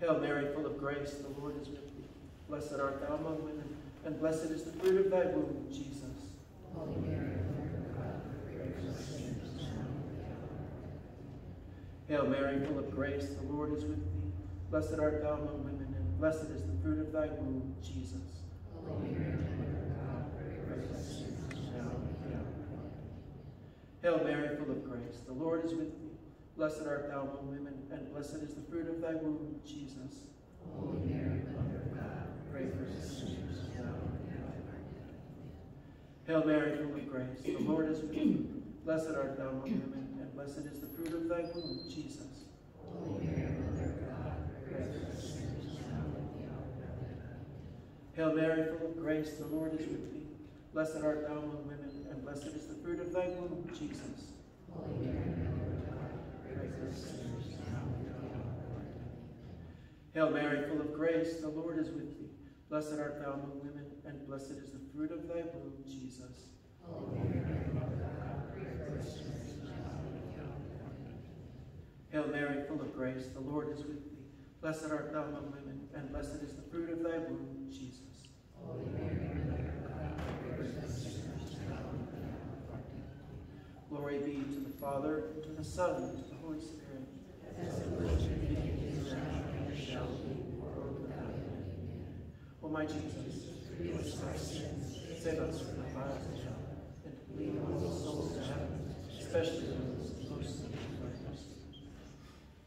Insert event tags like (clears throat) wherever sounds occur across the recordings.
Hail Mary, full of grace, the Lord is with thee. Blessed art thou among women, and blessed is the fruit of thy womb, Jesus. Holy Mary, Mother of God, pray for sinners now and at the hour of our death. Hail Mary, full of grace, the Lord is with thee. Blessed art thou among women, and blessed is the fruit of thy womb, Jesus. Holy Mary, Mother of God, pray for sinners now and at the hour of our death. Hail Mary, full of grace, the Lord is with thee. Blessed art thou among women, and blessed is the fruit of thy womb, Jesus. Holy Mary, Mother of God, pray for us sinners now and at the hour of our death. Hail Mary, full of grace, the Lord is with thee. (clears throat) Blessed art thou among women, and blessed is the fruit of thy womb, Jesus. Holy Mary, Mother of God, pray for us sinners now and at the hour of death. Hail Mary, full of grace, the Lord is with thee. Blessed art thou among women, and blessed is the fruit of thy womb, Jesus. Holy Mary, Hail Mary, full of grace, the Lord is with thee. Blessed art thou among women, and blessed is the fruit of thy womb, Jesus. Hail Mary, full of grace, the Lord is with thee. Blessed art thou among women, and blessed is the fruit of thy womb, Jesus. Glory be to the Father, and to the Son, Holy Spirit. As it was in the beginning, is now, and shall be, world without end. Amen. O my Jesus, Forgive us our sins, save us from the fires of hell, and lead all souls to heaven, especially those most in need.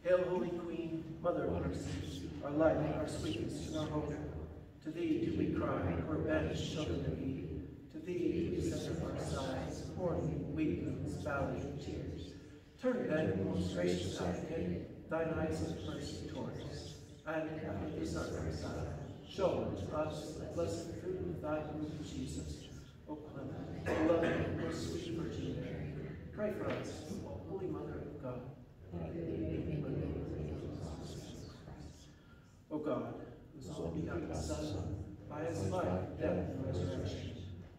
Hail, Holy Queen, Mother of mercy, our light, our sweetness, and our hope. To thee do we cry, poor banished children of Eve. To thee do we send up our sighs, mourning, weeping of tears. Turn then, most gracious Advocate, thine eyes of mercy towards us, and after this our exile, show unto us the blessed fruit of thy womb, Jesus. O clement, beloved, and most sweet Virgin Mary, pray for us, O Holy Mother of God. O God, whose only begotten Son, by his life, death, and resurrection,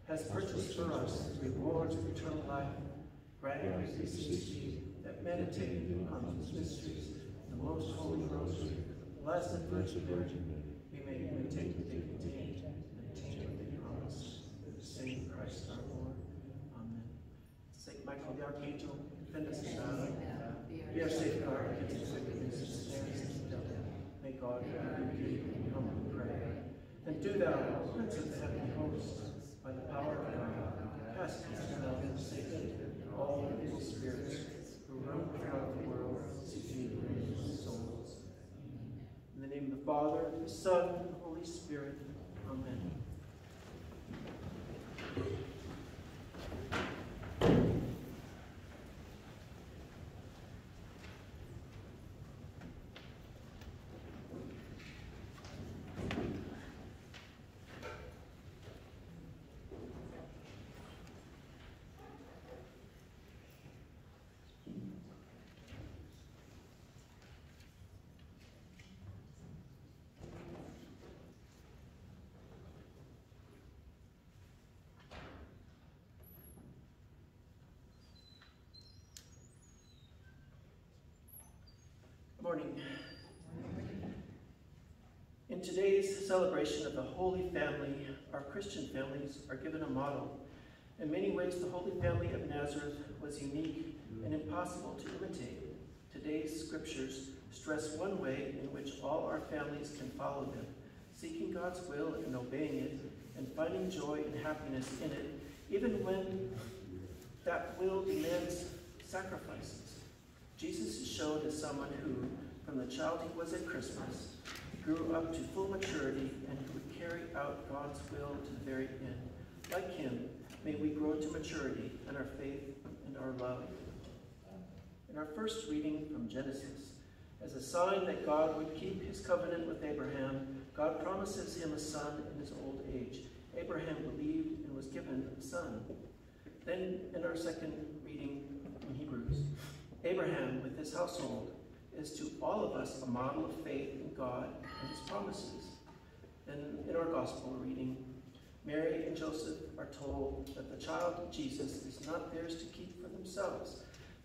has purchased for us the rewards of eternal life, grant, we beseech meditating upon these mysteries, the most holy rosary, the blessed Virgin Mary, we may imitate what they contain, and attain what they promise. Through the same Christ our Lord. Amen. Saint Michael the Archangel, defend us in battle. Be our safeguard against the wickedness and snares of the devil. May God rebuke you, we humbly pray. And do thou, O Prince of the heavenly host, by the power of God, cast into hell and Satan and all evil spirits roam throughout the world, seeking the ruin souls. In the name of the Father, and the Son, and the Holy Spirit. Amen. Morning. In today's celebration of the Holy Family, our Christian families are given a model. In many ways, the Holy Family of Nazareth was unique and impossible to imitate. Today's scriptures stress one way in which all our families can follow them, seeking God's will and obeying it, and finding joy and happiness in it, even when that will demands sacrifices. Jesus is shown as someone who, from the child he was at Christmas, grew up to full maturity and who would carry out God's will to the very end. Like him, may we grow to maturity in our faith and our love. In our first reading from Genesis, as a sign that God would keep his covenant with Abraham, God promises him a son in his old age. Abraham believed and was given a son. Then in our second reading in Hebrews, Abraham with his household is to all of us a model of faith in God and his promises. And in our gospel reading, Mary and Joseph are told that the child Jesus is not theirs to keep for themselves,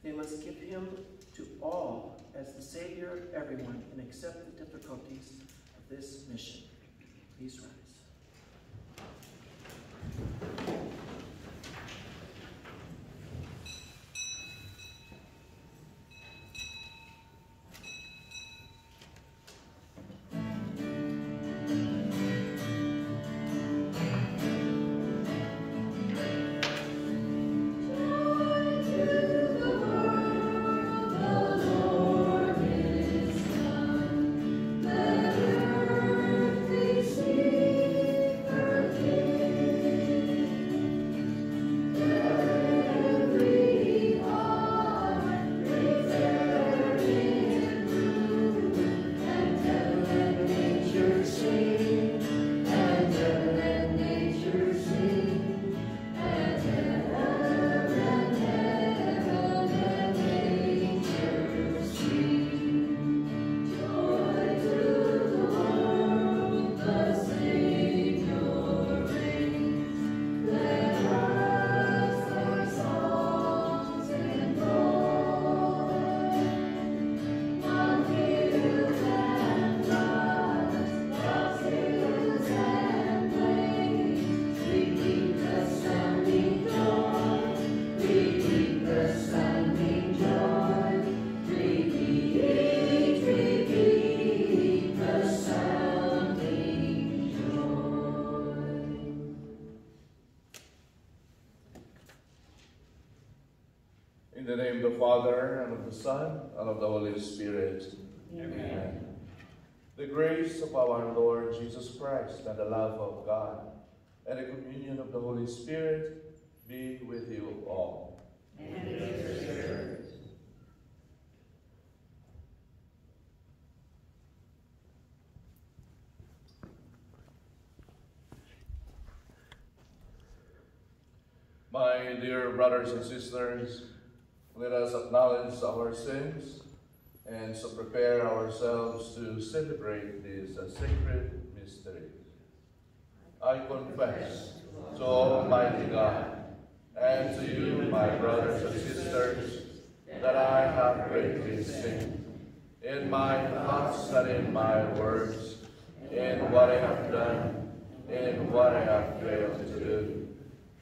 They must give him to all as the Savior of everyone and accept the difficulties of this mission. Please rise. Father, and of the Son, and of the Holy Spirit. Amen. Amen. The grace of our Lord Jesus Christ, and the love of God, and the communion of the Holy Spirit be with you all. Spirit. My dear brothers and sisters, let us acknowledge our sins and so prepare ourselves to celebrate these uh, sacred mystery. I confess to Almighty God and to you, my brothers and sisters, that I have greatly sinned in my thoughts and in my words, in what I have done, in what I have failed to do,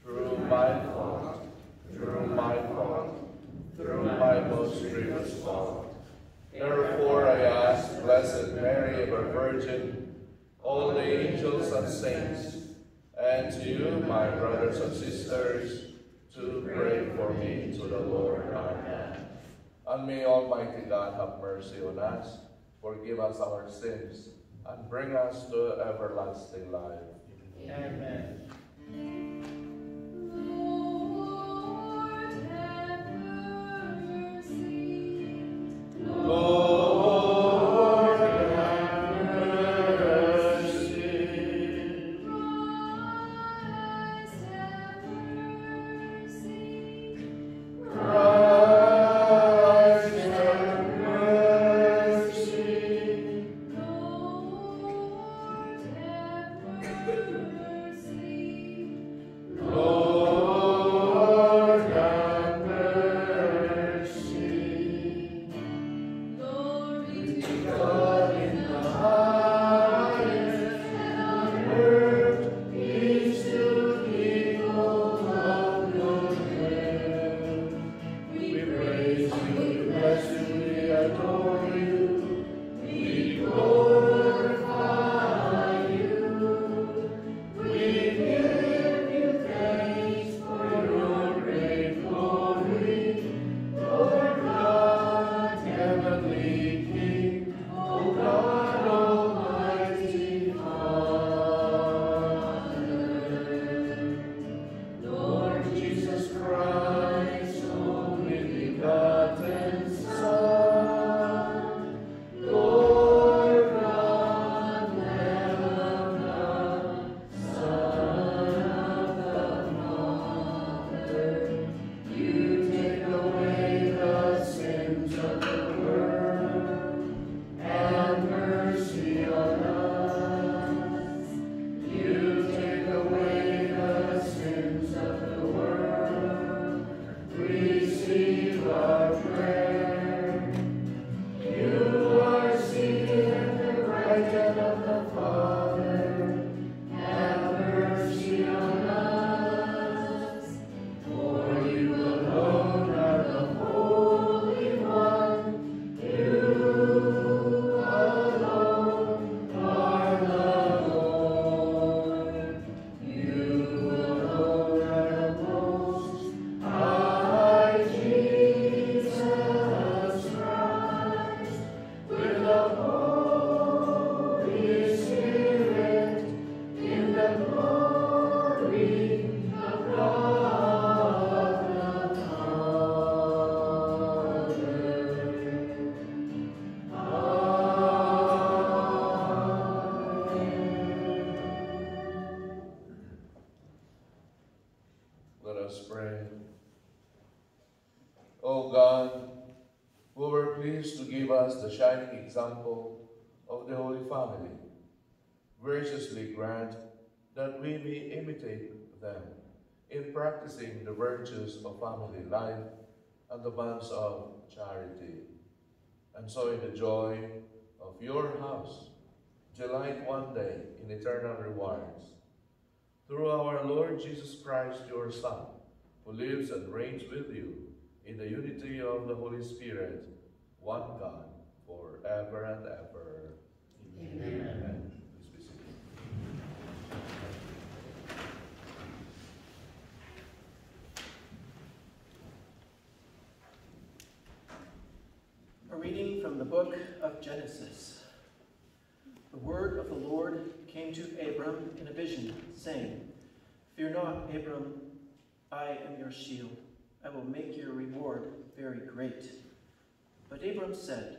through my fault, through my fault, through my most grievous fault. Therefore I ask Blessed Mary, ever Virgin, all the angels and saints, and to you, my brothers and sisters, to pray for me to the Lord our God. And may Almighty God have mercy on us, forgive us our sins, and bring us to everlasting life. Amen. pleased of family life and the bonds of charity. And so in the joy of your house, delight one day in eternal rewards. Through our Lord Jesus Christ, your Son, who lives and reigns with you in the unity of the Holy Spirit, one God, forever and ever. Amen. Please be seated. A reading from the book of Genesis. The word of the Lord came to Abram in a vision, saying, Fear not, Abram, I am your shield. I will make your reward very great. But Abram said,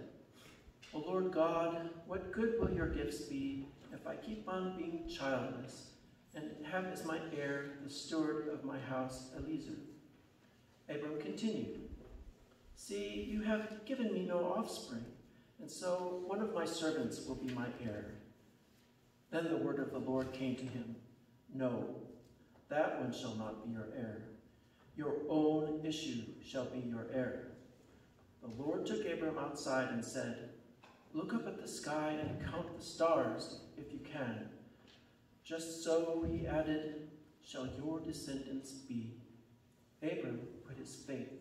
O Lord God, what good will your gifts be if I keep on being childless and have as my heir the steward of my house, Eliezer? Abram continued, See, you have given me no offspring, and so one of my servants will be my heir. Then the word of the Lord came to him, No, that one shall not be your heir. Your own issue shall be your heir. The Lord took Abram outside and said, Look up at the sky and count the stars, if you can. Just so, he added, shall your descendants be. Abram put his faith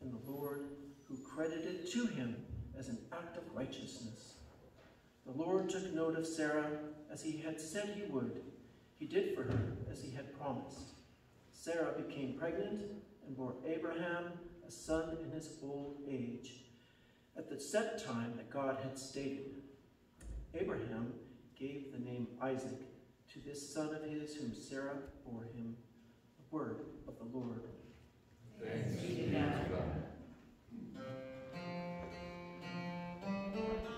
in the Lord, who credited to him as an act of righteousness. The Lord took note of Sarah as he had said he would. He did for her as he had promised. Sarah became pregnant and bore Abraham a son in his old age, at the set time that God had stated. Abraham gave the name Isaac to this son of his whom Sarah bore him. The word of the Lord. Thanks be to. God. The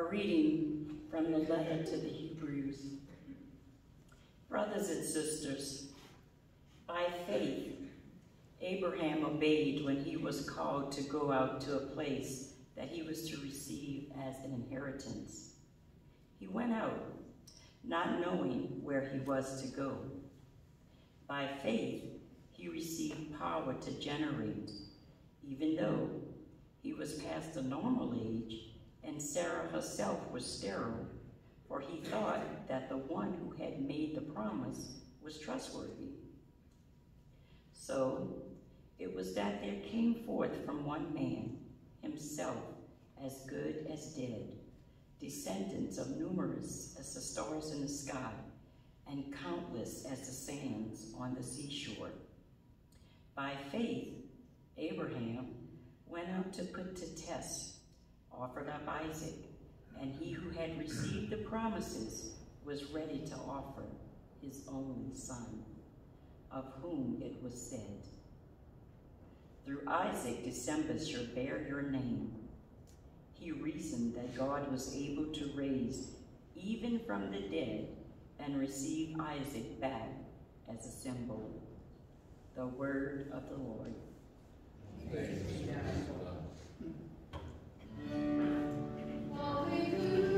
A reading from the letter to the Hebrews. Brothers and sisters, by faith, Abraham obeyed when he was called to go out to a place that he was to receive as an inheritance. He went out, not knowing where he was to go. By faith, he received power to generate, even though he was past the normal age and Sarah herself was sterile, for he thought that the one who had made the promise was trustworthy. So it was that there came forth from one man, himself as good as dead, descendants of numerous as the stars in the sky, and countless as the sands on the seashore. By faith, Abraham went out to put to test, offered up Isaac, and he who had received the promises was ready to offer his only son, of whom it was said, Through Isaac descendants shall bear your name. He reasoned that God was able to raise even from the dead and receive Isaac back as a symbol. The word of the Lord. Hallelujah,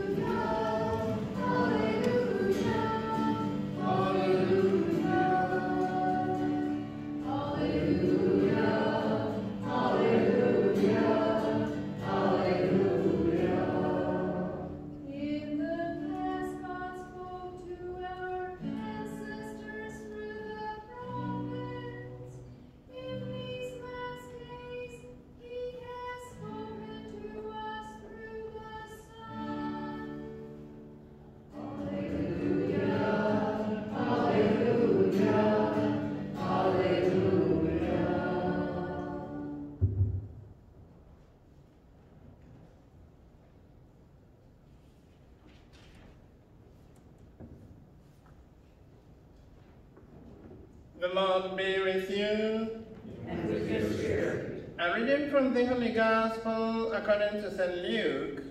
The Lord be with you. And with your spirit. A reading from the Holy Gospel according to St. Luke.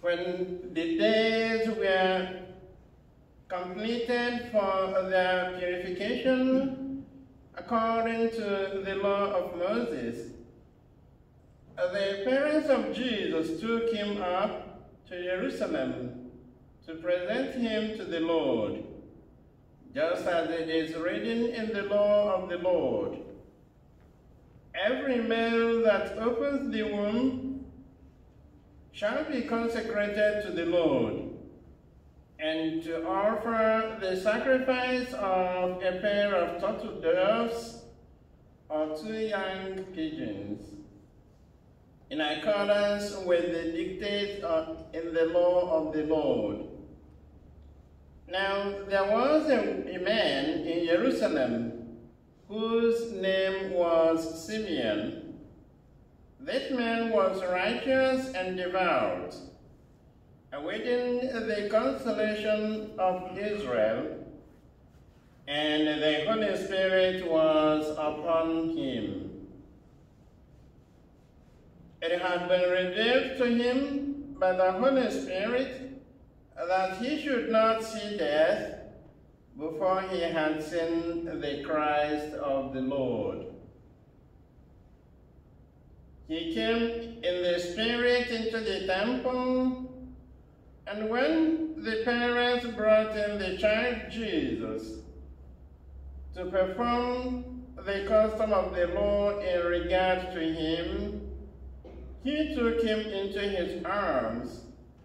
When the days were completed for their purification according to the law of Moses, the parents of Jesus took him up to Jerusalem to present him to the Lord, just as it is written in the law of the Lord. Every male that opens the womb shall be consecrated to the Lord, and to offer the sacrifice of a pair of turtle doves or two young pigeons in accordance with the dictates of, in the law of the Lord. Now there was a, a man in Jerusalem whose name was Simeon. That man was righteous and devout, awaiting the consolation of Israel, and the Holy Spirit was upon him. It had been revealed to him by the Holy Spirit that he should not see death before he had seen the Christ of the Lord. He came in the Spirit into the temple, and when the parents brought in the child Jesus to perform the custom of the law in regard to him, he took him into his arms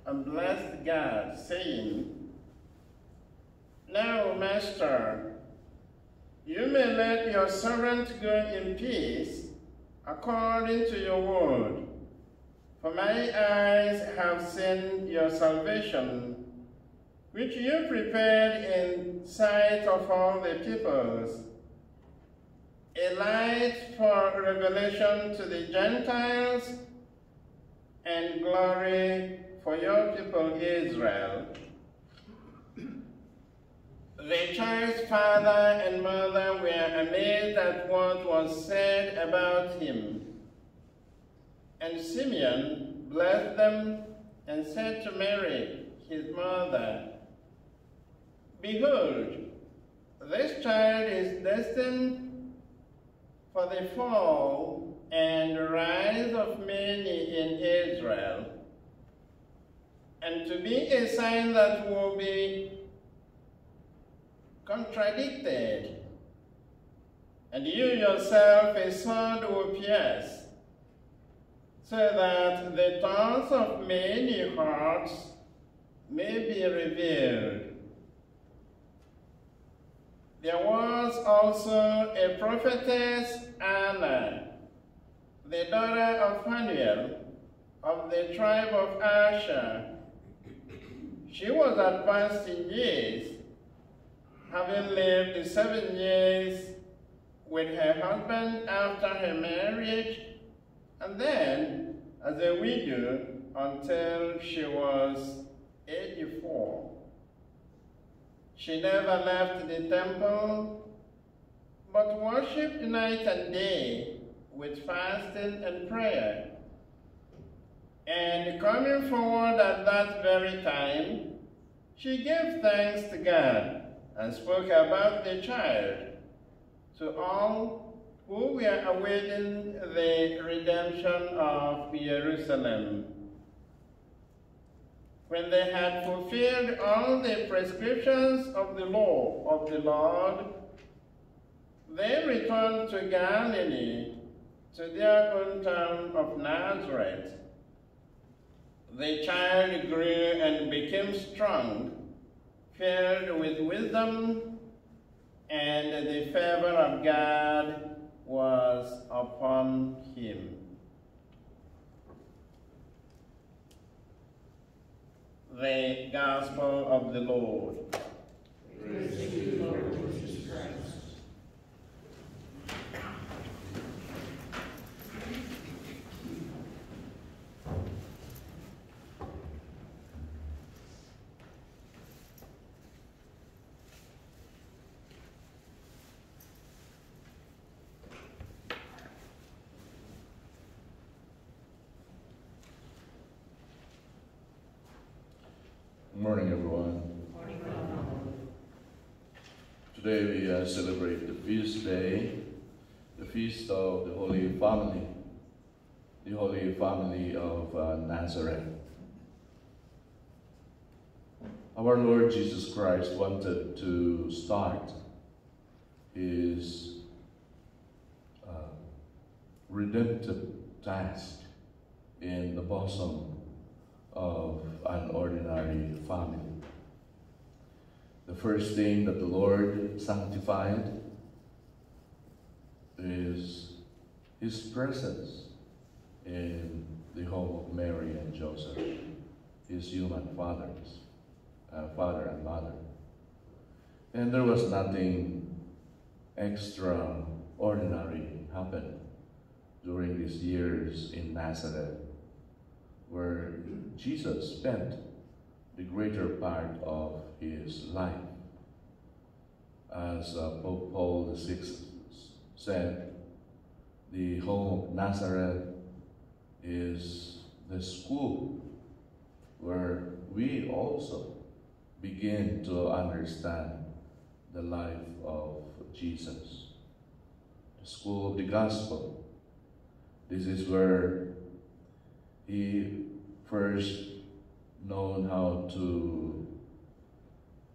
and blessed God, saying, Now, Master, you may let your servant go in peace according to your word. For my eyes have seen your salvation, which you prepared in sight of all the peoples, a light for revelation to the Gentiles and glory for your people Israel. The child's father and mother were amazed at what was said about him. And Simeon blessed them and said to Mary, his mother, Behold, this child is destined for the fall and rise of many in Israel, and to be a sign that will be contradicted, and you yourself a sword will pierce, so that the thoughts of many hearts may be revealed. There was also a prophetess Anna, the daughter of Phanuel of the tribe of Asher. She was advanced in years, having lived seven years with her husband after her marriage, and then as a widow until she was 84. She never left the temple, but worshipped night and day with fasting and prayer. And coming forward at that very time, she gave thanks to God and spoke about the child to all who were awaiting the redemption of Jerusalem. When they had fulfilled all the prescriptions of the law of the Lord, they returned to Galilee, to their own town of Nazareth. The child grew and became strong, filled with wisdom, and the favor of God was upon him. The Gospel of the Lord. Good morning, everyone. Uh, celebrate the feast day, the feast of the Holy Family, the Holy Family of uh, Nazareth. Our Lord Jesus Christ wanted to start his uh, redemptive task in the bosom of an ordinary family. The first thing that the Lord sanctified is His presence in the home of Mary and Joseph, His human fathers, uh, father and mother. And there was nothing extraordinary happened during these years in Nazareth where Jesus spent the greater part of his life. As uh, Pope Paul VI said, the home of Nazareth is the school where we also begin to understand the life of Jesus. The school of the gospel. This is where he first known how to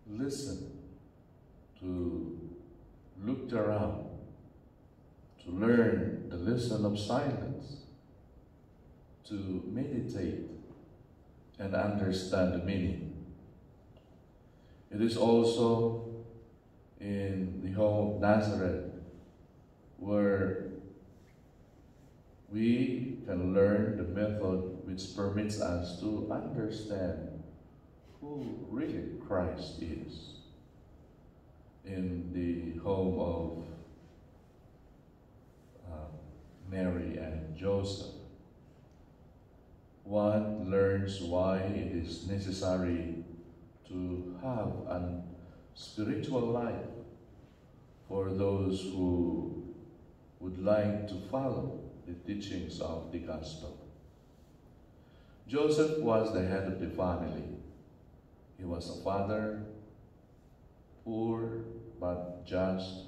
listen, to look around, to learn the lesson of silence, to meditate and understand the meaning. It is also in the home of Nazareth where we can learn the method which permits us to understand who really Christ is in the home of uh, Mary and Joseph. One learns why it is necessary to have a spiritual life for those who would like to follow the teachings of the gospel. Joseph was the head of the family. He was a father, poor but just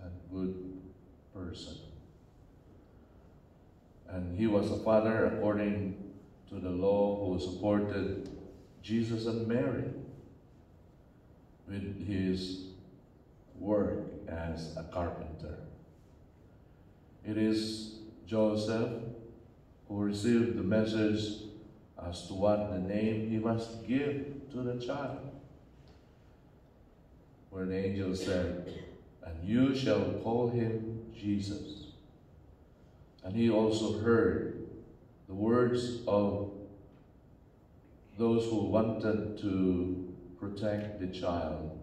and good person. And he was a father according to the law who supported Jesus and Mary with his work as a carpenter. It is Joseph who received the message as to what the name he must give to the child. Where the angel said, And you shall call him Jesus. And he also heard the words of those who wanted to protect the child.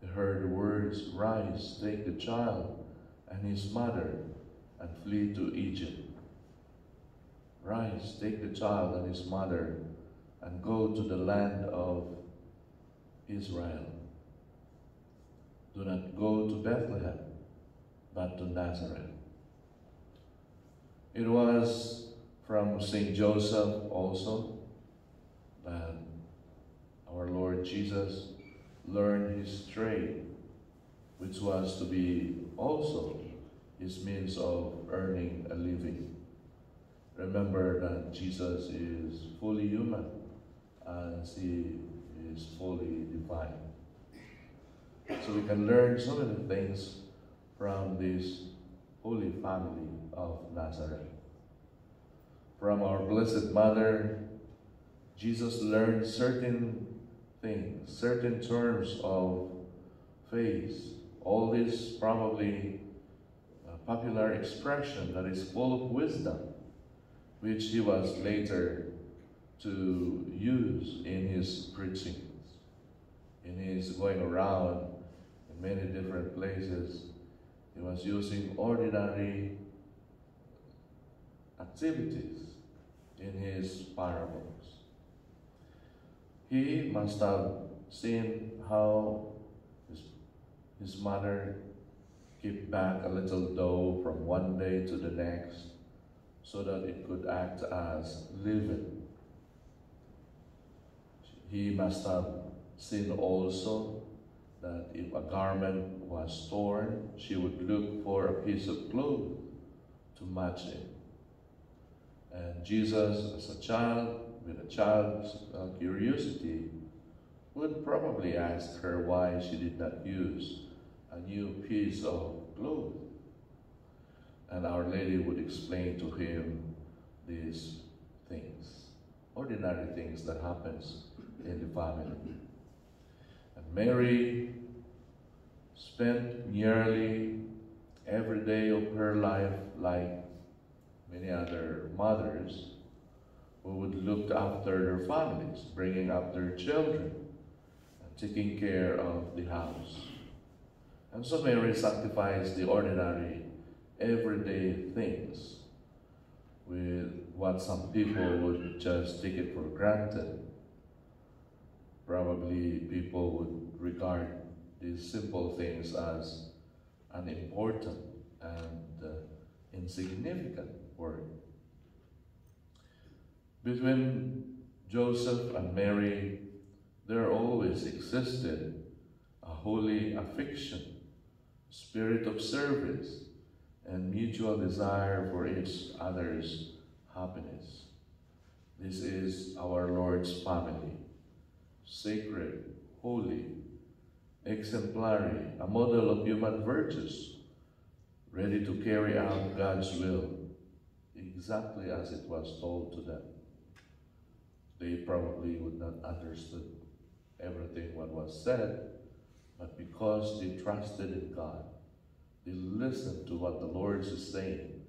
He heard the words, Rise, take the child and his mother and flee to Egypt. Rise, take the child and his mother and go to the land of Israel. Do not go to Bethlehem, but to Nazareth. It was from St. Joseph also that our Lord Jesus learned his trade, which was to be also his means of earning a living. Remember that Jesus is fully human and he is fully divine. So we can learn so many things from this holy family of Nazareth. From our Blessed Mother, Jesus learned certain things, certain terms of faith. All this probably popular expression that is full of wisdom, which he was later to use in his preachings, in his going around in many different places. He was using ordinary activities in his parables. He must have seen how his, his mother kept back a little dough from one day to the next so that it could act as living. He must have seen also that if a garment was torn, she would look for a piece of cloth to match it. And Jesus, as a child, with a child's uh, curiosity, would probably ask her why she did not use a new piece of cloth. And Our Lady would explain to him these things, ordinary things that happens in the family. And Mary spent nearly every day of her life like many other mothers who would look after their families, bringing up their children, and taking care of the house. And so Mary sanctifies the ordinary, everyday things with what some people would just take it for granted. Probably people would regard these simple things as unimportant and uh, insignificant work. Between Joseph and Mary, there always existed a holy affection, spirit of service, and mutual desire for each other's happiness. This is our Lord's family, sacred, holy, exemplary, a model of human virtues, ready to carry out God's will, exactly as it was told to them. They probably would not understood everything what was said, but because they trusted in God, they listened to what the Lord is saying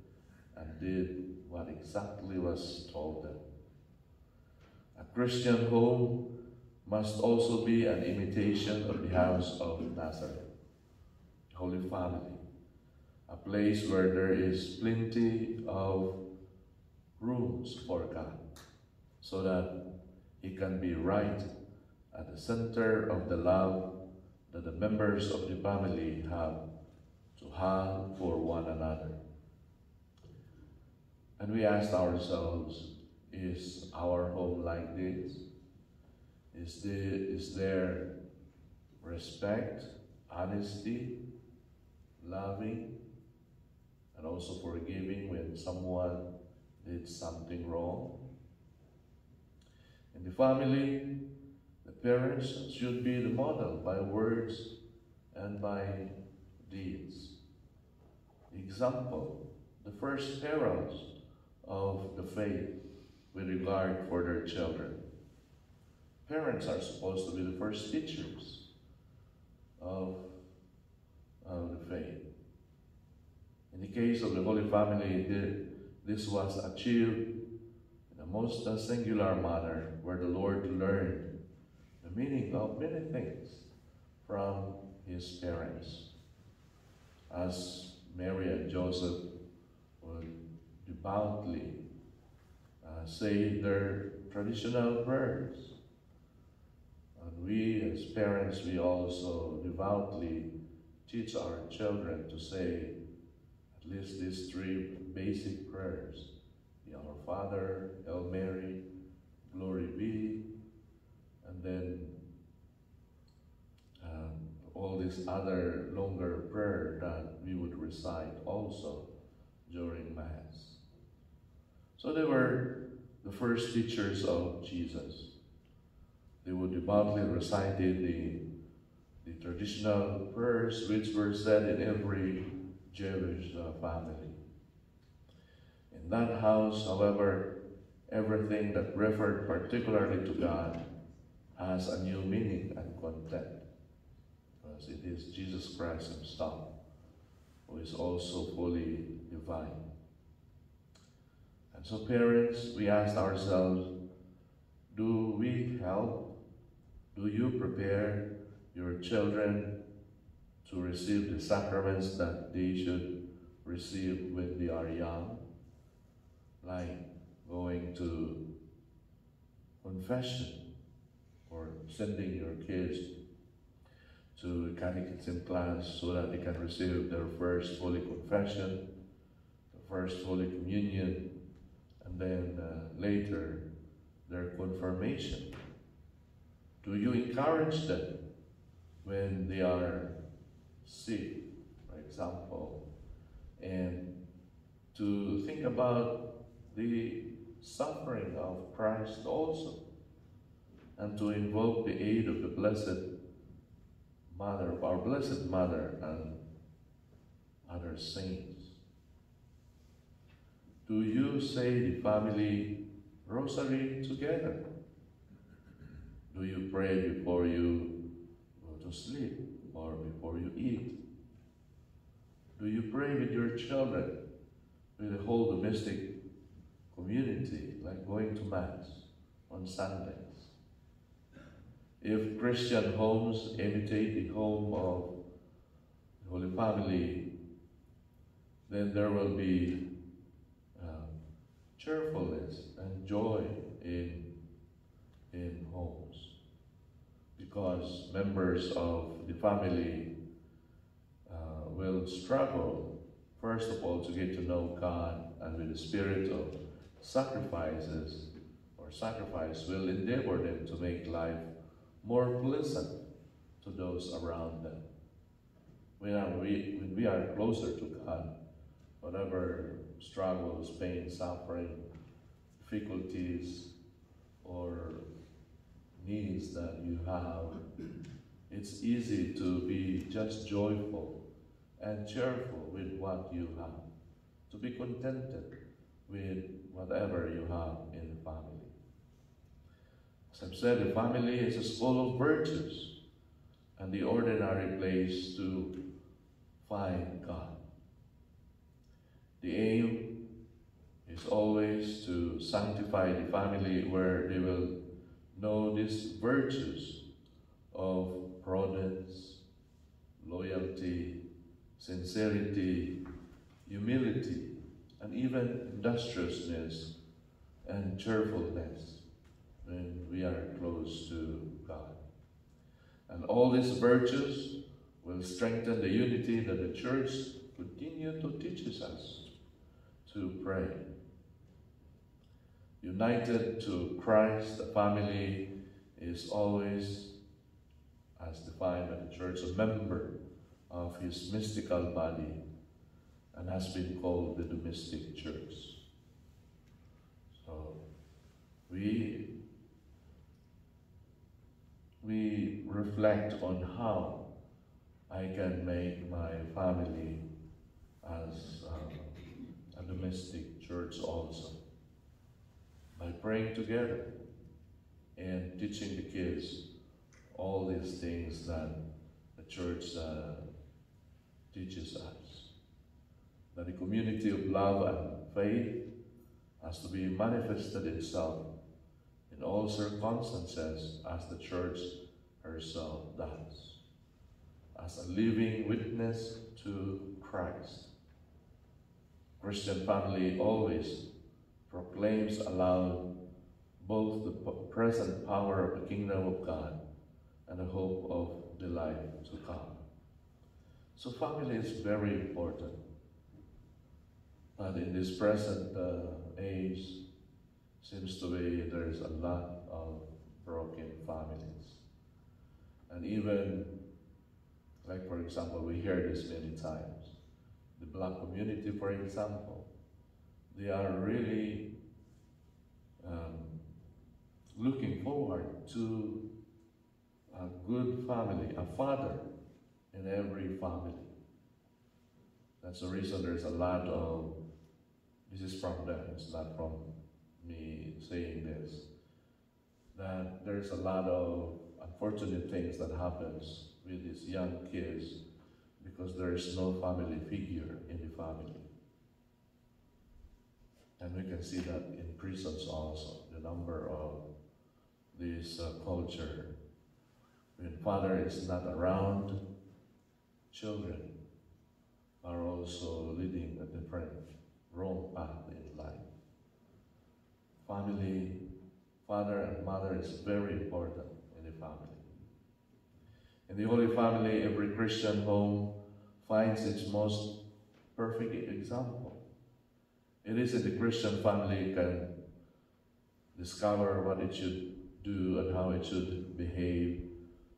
and did what exactly was told them. A Christian home must also be an imitation of the house of Nazareth, Holy Family, a place where there is plenty of rooms for God, so that He can be right at the center of the love that the members of the family have to have for one another. And we asked ourselves, is our home like this? Is there, is there respect, honesty, loving, and also forgiving when someone did something wrong? In the family, the parents should be the model by words and by deeds. Example, the first heralds of the faith with regard for their children. Parents are supposed to be the first teachers of, of the faith. In the case of the Holy Family, this was achieved in a most singular manner where the Lord learned the meaning of many things from his parents. As Mary and Joseph would devoutly uh, say their traditional prayers. And we as parents, we also devoutly teach our children to say at least these three basic prayers. The Our Father, Hail Mary, Glory be, and then all these other longer prayer that we would recite also during Mass. So they were the first teachers of Jesus. They would devoutly recite the, the traditional prayers which were said in every Jewish uh, family. In that house, however, everything that referred particularly to God has a new meaning and content. It is Jesus Christ himself who is also fully divine. And so parents, we ask ourselves, do we help? Do you prepare your children to receive the sacraments that they should receive when they are young? Like going to confession or sending your kids to the catechism class so that they can receive their first Holy Confession, the first Holy Communion, and then uh, later their confirmation. Do you encourage them when they are sick, for example, and to think about the suffering of Christ also, and to invoke the aid of the Blessed Mother, of our Blessed Mother and other saints. Do you say the family rosary together? Do you pray before you go to sleep or before you eat? Do you pray with your children, with the whole domestic community, like going to Mass on Sundays? If Christian homes imitate the home of the Holy Family, then there will be um, cheerfulness and joy in, in homes. Because members of the family uh, will struggle, first of all, to get to know God and with the spirit of sacrifices or sacrifice will endeavor them to make life more pleasant to those around them. When, we, when we are closer to God, whatever struggles, pain, suffering, difficulties, or needs that you have, it's easy to be just joyful and cheerful with what you have, to be contented with whatever you have in the family. I've said, the family is a school of virtues and the ordinary place to find God. The aim is always to sanctify the family where they will know these virtues of prudence, loyalty, sincerity, humility, and even industriousness and cheerfulness when we are close to God. And all these virtues will strengthen the unity that the church continues to teaches us to pray. United to Christ, the family is always, as defined by the church, a member of his mystical body and has been called the domestic church. So we we reflect on how I can make my family as um, a domestic church also by praying together and teaching the kids all these things that the church uh, teaches us. That the community of love and faith has to be manifested itself in all circumstances as the church herself does, as a living witness to Christ. Christian family always proclaims aloud both the present power of the kingdom of God and the hope of the life to come. So family is very important. But in this present uh, age, seems to be there's a lot of broken families. And even, like for example, we hear this many times. The black community, for example, they are really um, looking forward to a good family, a father in every family. That's the reason there's a lot of, this is from them, it's not from me saying this, that there's a lot of unfortunate things that happens with these young kids because there is no family figure in the family. And we can see that in prisons also, the number of this uh, culture. When father is not around, children are also leading a different wrong path in life. Family, father and mother is very important in the family. In the Holy Family, every Christian home finds its most perfect example. It is in the Christian family can discover what it should do and how it should behave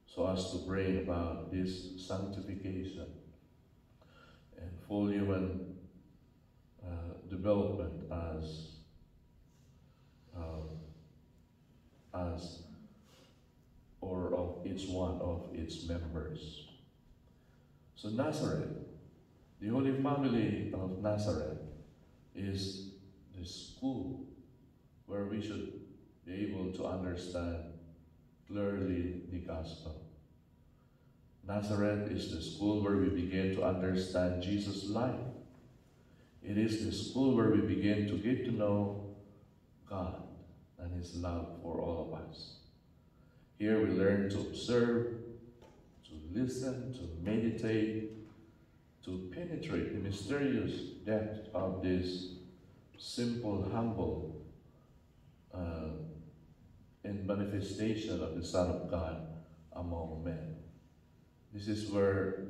so as to bring about this sanctification and full human uh, development as um, as or of each one of its members. So Nazareth, the Holy Family of Nazareth, is the school where we should be able to understand clearly the gospel. Nazareth is the school where we begin to understand Jesus' life. It is the school where we begin to get to know God His love for all of us. Here we learn to observe, to listen, to meditate, to penetrate the mysterious depth of this simple, humble uh, and manifestation of the Son of God among men. This is where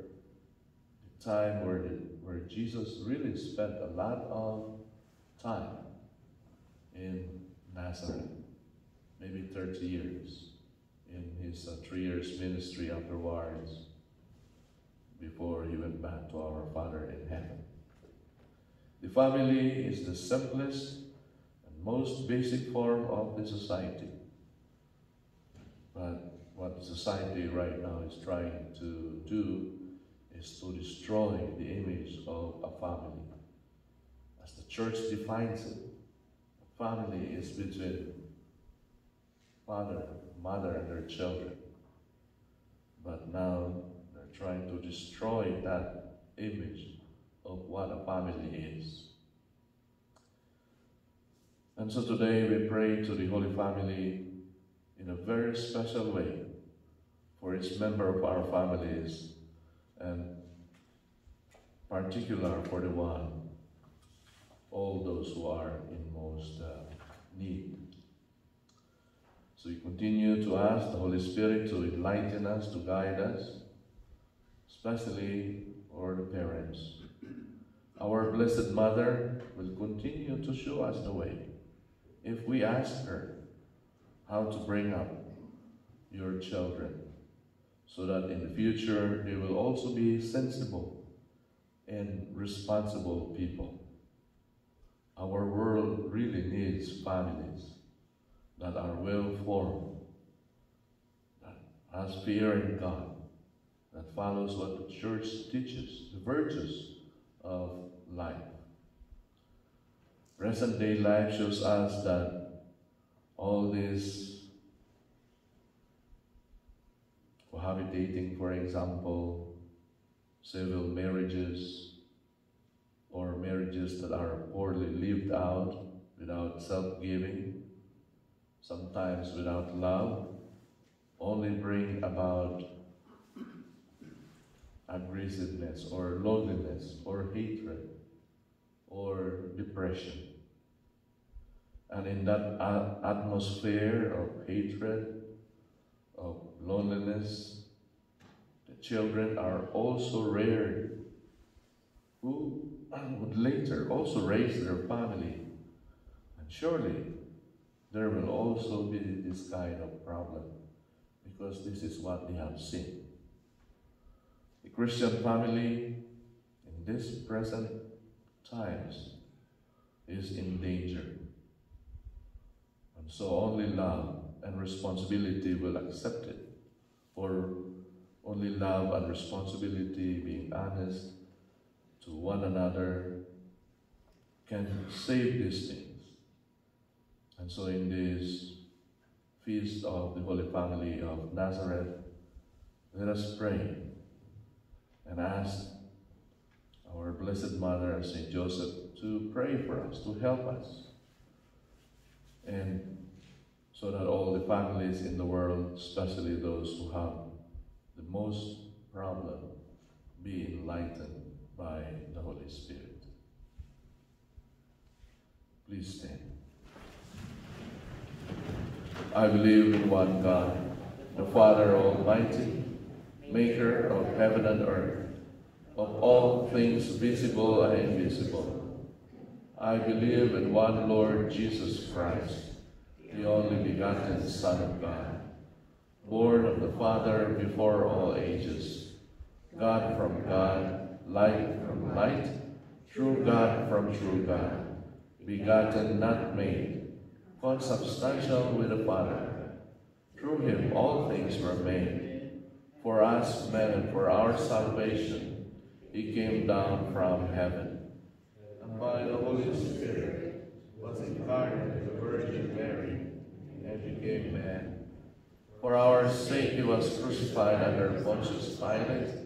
the time where, the, where Jesus really spent a lot of time in Nazareth, maybe 30 years in his uh, three years ministry afterwards before he went back to our Father in heaven. The family is the simplest and most basic form of the society. But what society right now is trying to do is to destroy the image of a family. As the church defines it, family is between father, mother, and their children. But now they're trying to destroy that image of what a family is. And so today we pray to the Holy Family in a very special way for each member of our families and particular for the one, all those who are in most uh, need. So we continue to ask the Holy Spirit to enlighten us, to guide us, especially for the parents. Our Blessed Mother will continue to show us the way if we ask her how to bring up your children so that in the future they will also be sensible and responsible people. Our world really needs families that are well formed, that has fear in God, that follows what the church teaches, the virtues of life. Present day life shows us that all this cohabitating, for example, civil marriages, or marriages that are poorly lived out without self-giving, sometimes without love, only bring about aggressiveness or loneliness or hatred or depression. And in that atmosphere of hatred, of loneliness, the children are also reared who would later also raise their family. And surely there will also be this kind of problem because this is what they have seen. The Christian family in this present times is in danger. And so only love and responsibility will accept it. For only love and responsibility, being honest to one another, can save these things. And so in this feast of the Holy Family of Nazareth, let us pray and ask our Blessed Mother, St. Joseph, to pray for us, to help us. And so that all the families in the world, especially those who have the most problem, be enlightened by the Holy Spirit. Please stand. I believe in one God, the Father Almighty, maker of heaven and earth, of all things visible and invisible. I believe in one Lord Jesus Christ, the only begotten Son of God, born of the Father before all ages, God from God, light from light, true God from true God, begotten, not made, consubstantial with the Father. Through him all things were made. For us men and for our salvation, he came down from heaven. And by the Holy Spirit was incarnate the Virgin Mary and became man. For our sake he was crucified under Pontius Pilate.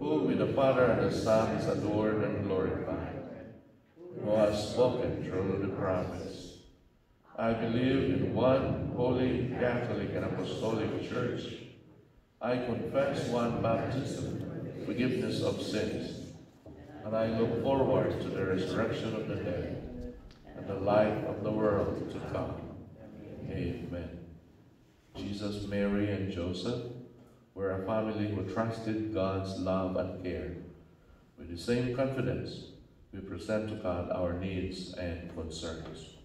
who with the Father and the Son is adored and glorified, who has spoken through the prophets. I believe in one holy Catholic and Apostolic Church. I confess one baptism, forgiveness of sins, and I look forward to the resurrection of the dead and the life of the world to come. Amen. Jesus, Mary, and Joseph were a family who trusted God's love and care. With the same confidence, we present to God our needs and concerns.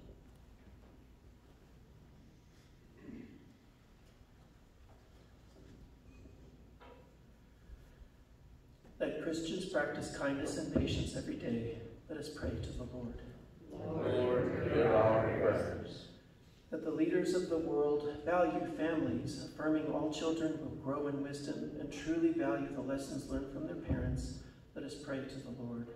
That Christians practice kindness and patience every day. Let us pray to the Lord. Lord, hear our prayers. That the leaders of the world value families, affirming all children will grow in wisdom and truly value the lessons learned from their parents. Let us pray to the Lord.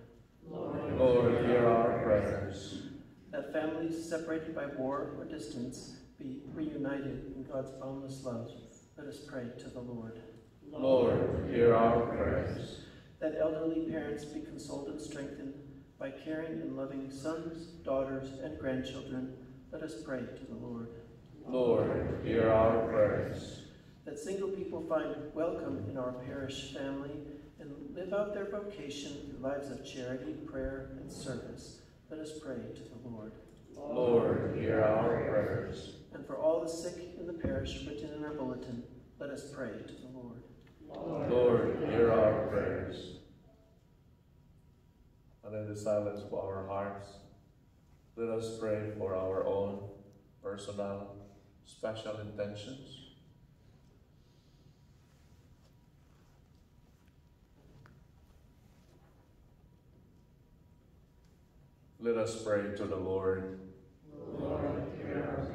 Lord, hear our prayers. That families separated by war or distance be reunited in God's boundless love, let us pray to the Lord. Lord, hear our prayers. That elderly parents be consoled and strengthened by caring and loving sons, daughters, and grandchildren, let us pray to the Lord. Lord, hear our prayers. That single people find welcome in our parish family and live out their vocation through lives of charity, prayer, and service, let us pray to the Lord. Lord, hear our prayers. And for all the sick in the parish written in our bulletin, let us pray to the Lord. Lord, hear our prayers. And in the silence of our hearts, let us pray for our own personal, special intentions. Let us pray to the Lord. Lord, hear our.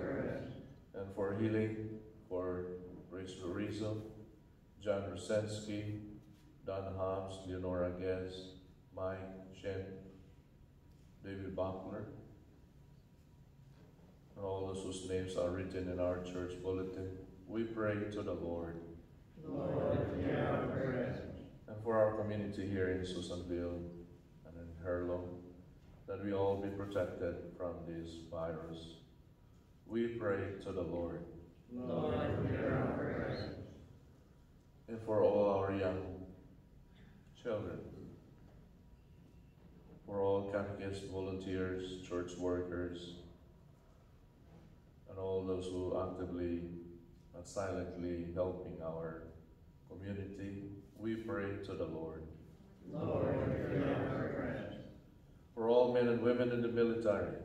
And for healing, for Rich Rizzo, John Rosensky, Don Hobbs, Leonora Guess, Mike, Shen, David Bachler, and all those whose names are written in our church bulletin, we pray to the Lord. Lord, hear our prayers. And for our community here in Susanville and in Herlong, that we all be protected from this virus. We pray to the Lord. Lord, hear our prayers. and for all our young children, for all catechists, volunteers, church workers, and all those who actively and silently helping our community, we pray to the Lord. Lord, hear our prayers. For all men and women in the military,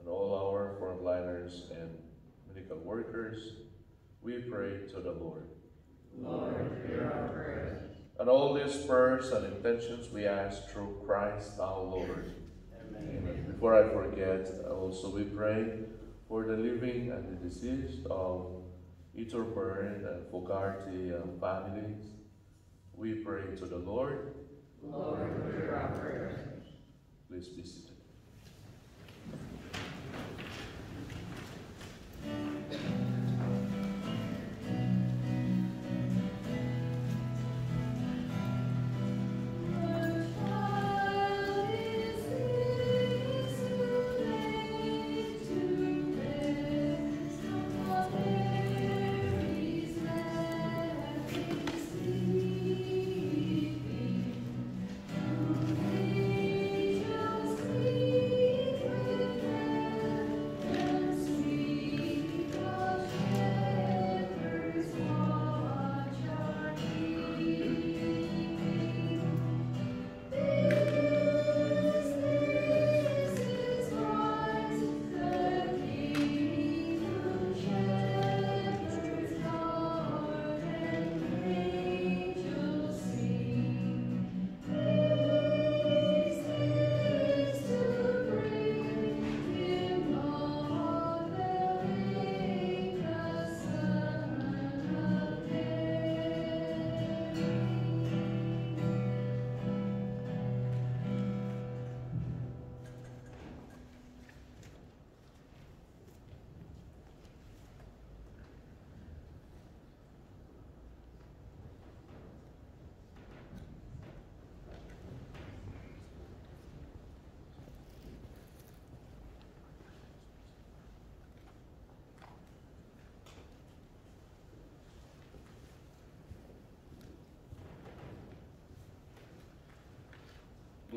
and all our frontliners and medical workers, we pray to the Lord. Lord, hear our prayers. And all these prayers and intentions we ask through Christ our Lord. Amen. Before I forget, also we pray for the living and the deceased of Byrne and Fogarty um, families. We pray to the Lord. Lord, hear our prayers. Please be seated.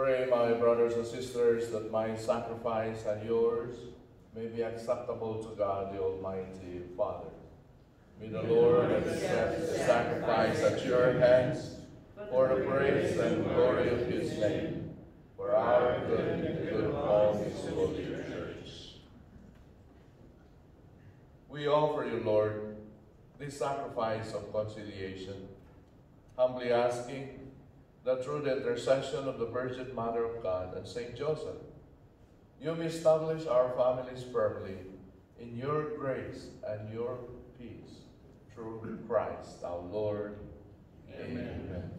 Pray, my brothers and sisters, that my sacrifice and yours may be acceptable to God the Almighty Father. May the Lord accept the sacrifice at your hands for the praise and glory of his name, for our good and the good of all his holy church. We offer you, Lord, this sacrifice of conciliation, humbly asking that through the intercession of the Virgin Mother of God and Saint Joseph, you may establish our families firmly in your grace and your peace through Christ our Lord. Amen.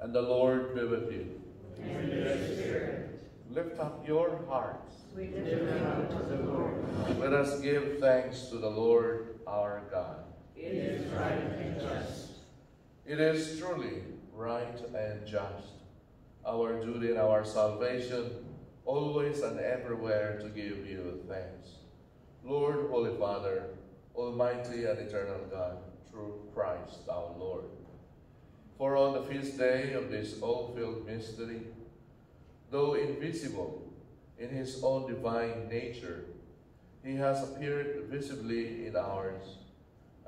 And the Lord be with you. And with your spirit. Lift up your hearts. We lift them up to the Lord. Let us give thanks to the Lord our God. It is right and just. It is truly right and just, our duty and our salvation, always and everywhere to give you thanks. Lord, Holy Father, Almighty and eternal God, through Christ our Lord. For on the feast day of this all-filled mystery, though invisible in his own divine nature, he has appeared visibly in ours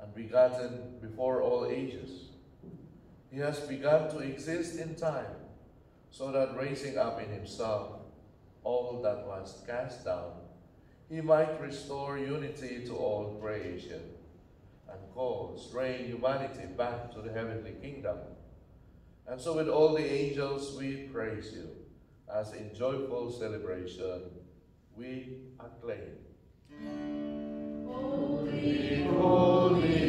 and begotten before all ages. He has begun to exist in time, so that raising up in himself all that was cast down, he might restore unity to all creation and call straying humanity back to the heavenly kingdom. And so with all the angels we praise you, as in joyful celebration we acclaim. Holy, holy,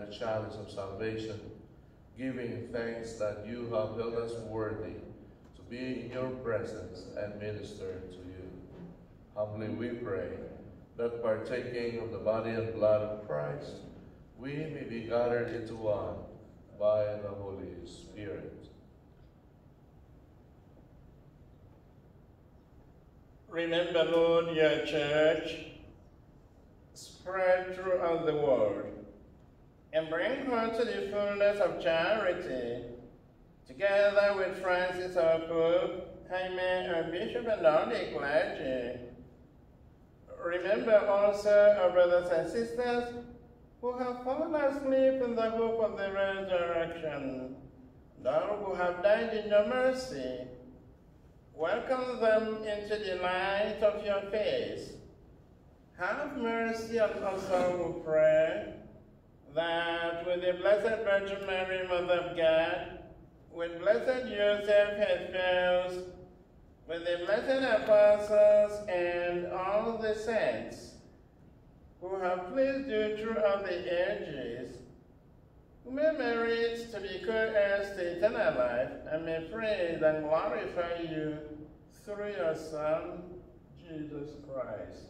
And the chalice of salvation, giving thanks that you have held us worthy to be in your presence and minister to you. Humbly we pray that partaking of the body and blood of Christ, we may be gathered into one by the Holy Spirit. Remember, Lord, your church spread throughout the world and bring her to the fullness of charity, together with Francis our Pope, Jaime our Bishop, and all the clergy. Remember also our brothers and sisters who have fallen asleep in the hope of the resurrection, all who have died in your mercy. Welcome them into the light of your face. Have mercy on us all, we pray, that with the Blessed Virgin Mary, Mother of God, with Blessed Joseph, his spouse, with the blessed apostles and all the saints who have pleased you throughout the ages, who may merit to be co-heirs to eternal life and may praise and glorify you through your Son, Jesus Christ.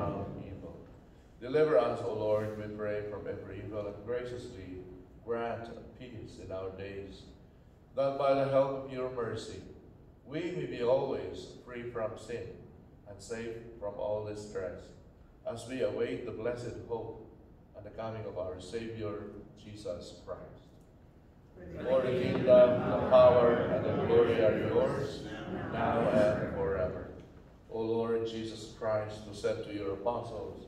Deliver us, O Lord, we pray, from every evil, and graciously grant peace in our days, that by the help of your mercy we may be always free from sin and safe from all distress, as we await the blessed hope and the coming of our Savior, Jesus Christ. For the kingdom, the power, and the glory are yours, now and forever. O Lord Jesus Christ, who said to your apostles,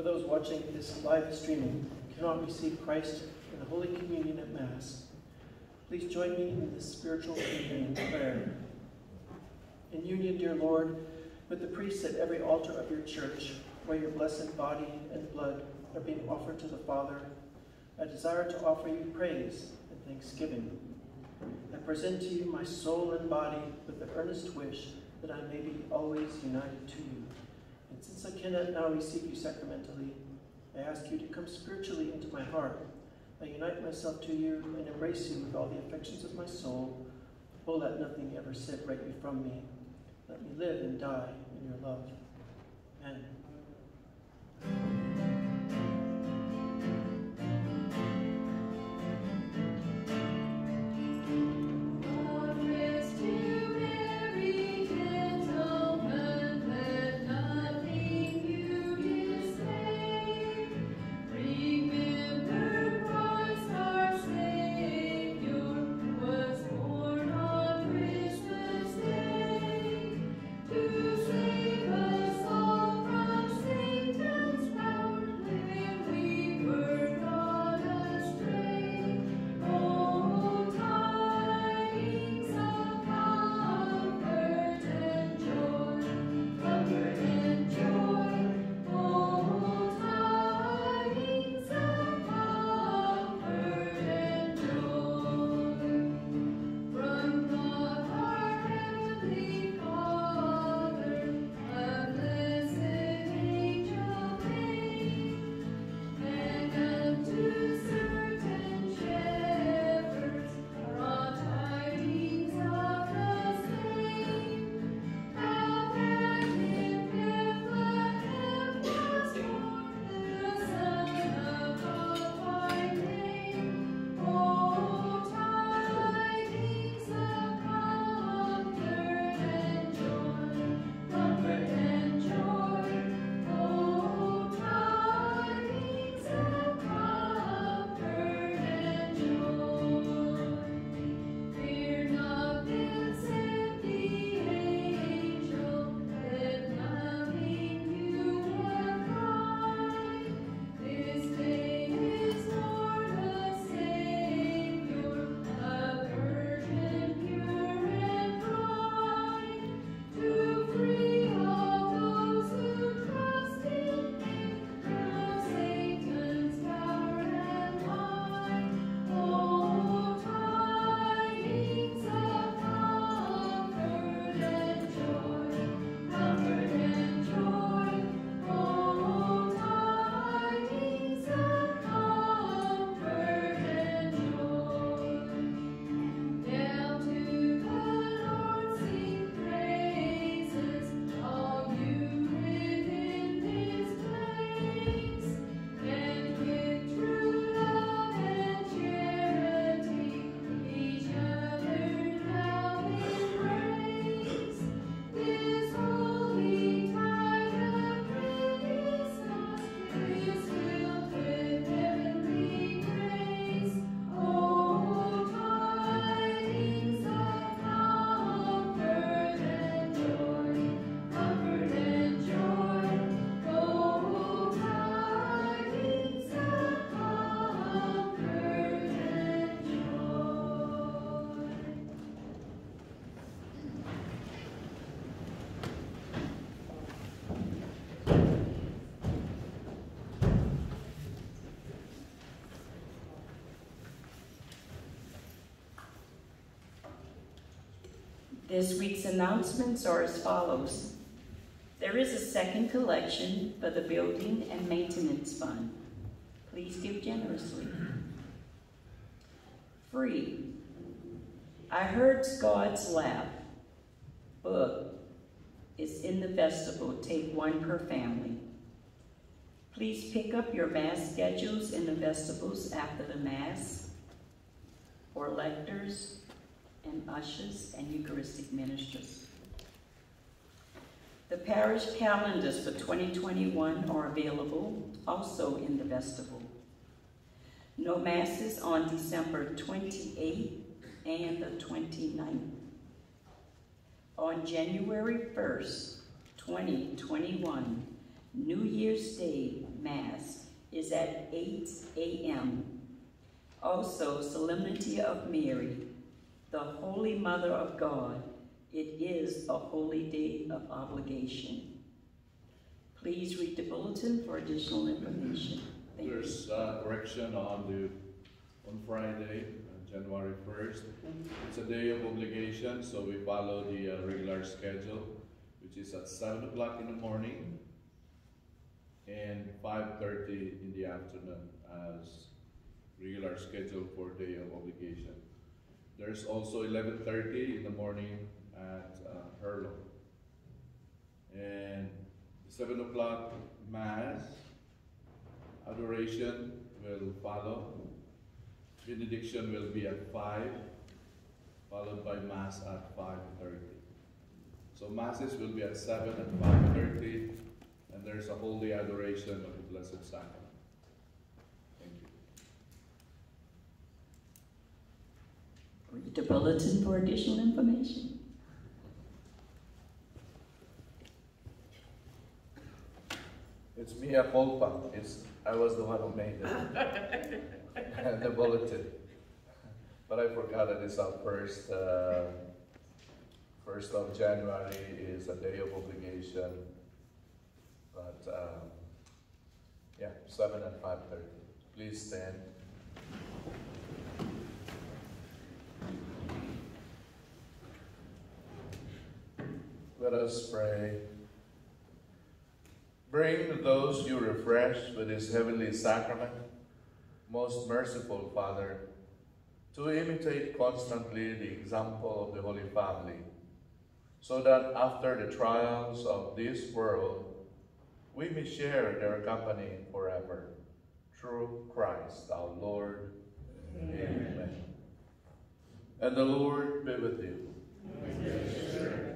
For those watching this live streaming cannot receive Christ in the Holy Communion at Mass, please join me in this spiritual communion prayer. In union, dear Lord, with the priests at every altar of your church, where your blessed body and blood are being offered to the Father, I desire to offer you praise and thanksgiving. I present to you my soul and body with the earnest wish that I may be always united to you. Since I cannot now receive you sacramentally, I ask you to come spiritually into my heart. I unite myself to you and embrace you with all the affections of my soul. Oh, let nothing ever separate you from me. Let me live and die in your love. Amen. This week's announcements are as follows. There is a second collection for the Building and Maintenance Fund. Please give generously. Free. I heard God's Laugh book is in the vestibule. Take one per family. Please pick up your mass schedules in the vestibules after the mass or lectors and ushers and Eucharistic ministers. The parish calendars for 2021 are available also in the vestibule. No masses on December 28th and the 29th. On January 1st, 2021, New Year's Day Mass is at 8 a.m. Also, Solemnity of Mary, the Holy Mother of God. It is a holy day of obligation. Please read the bulletin for additional information. Thank. There's uh, correction on the, on Friday, uh, January first. It's a day of obligation, so we follow the uh, regular schedule, which is at seven o'clock in the morning and five thirty in the afternoon as regular schedule for day of obligation. There's also eleven thirty in the morning at uh, Herlong. And seven o'clock mass, adoration will follow. Benediction will be at five, followed by mass at five thirty. So masses will be at seven and five thirty, and there's a holy adoration of the Blessed Sacrament. Thank you. Read the bulletin for additional information. It's mea culpa. It's, I was the one who made it. (laughs) the bulletin. But I forgot that it's our first, uh, first of January is a day of obligation. But, um, yeah, seven and five thirty. Please stand. Let us pray. Bring those you refresh with this heavenly sacrament, most merciful Father, to imitate constantly the example of the Holy Family, so that after the trials of this world, we may share their company forever. Through Christ our Lord. Amen. And the Lord be with you.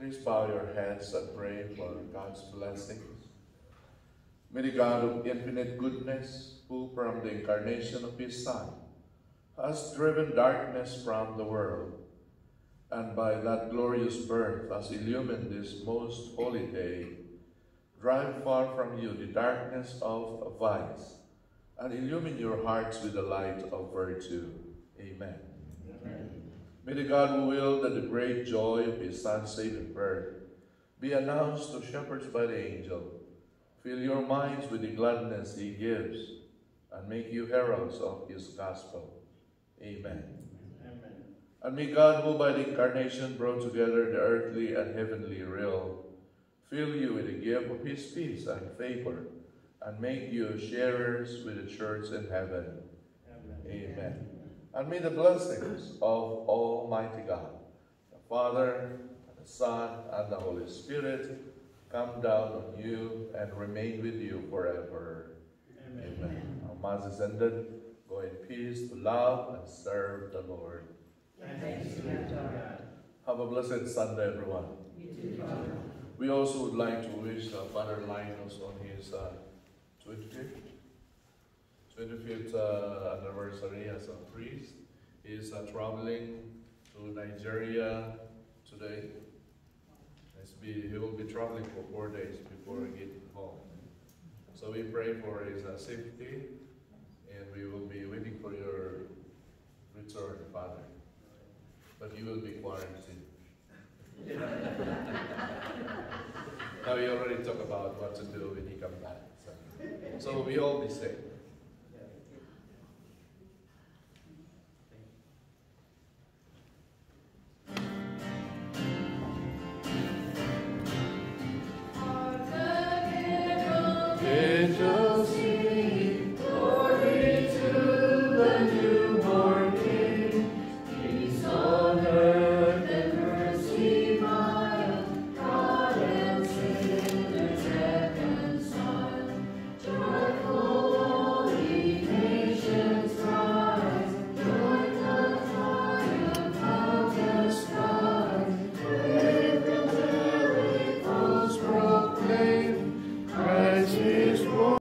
Please bow your heads and pray for God's blessings. May God of infinite goodness, who from the incarnation of his Son has driven darkness from the world, and by that glorious birth has illumined this most holy day, drive far from you the darkness of vice, and illumine your hearts with the light of virtue. Amen. May the God who willed that the great joy of his Son's saving birth be announced to shepherds by the angel, fill your minds with the gladness he gives, and make you heralds of his gospel. Amen. Amen. And may God, who by the incarnation brought together the earthly and heavenly realm, fill you with the gift of his peace and favor, and make you sharers with the church in heaven. Amen. And may the blessings of Almighty God, the Father, and the Son, and the Holy Spirit come down on you and remain with you forever. Amen. Our Mass is ended. Go in peace to love and serve the Lord. Have a blessed Sunday, everyone. We also would like to wish uh, Father Linus on his uh, 25th, 25th uh, anniversary as a priest. He is uh, traveling to Nigeria today. Be, he will be traveling for four days before getting home. So we pray for his uh, safety and we will be waiting for your return, Father. But you will be quarantined. (laughs) now we already talked about what to do when he comes back. So, so we all be safe.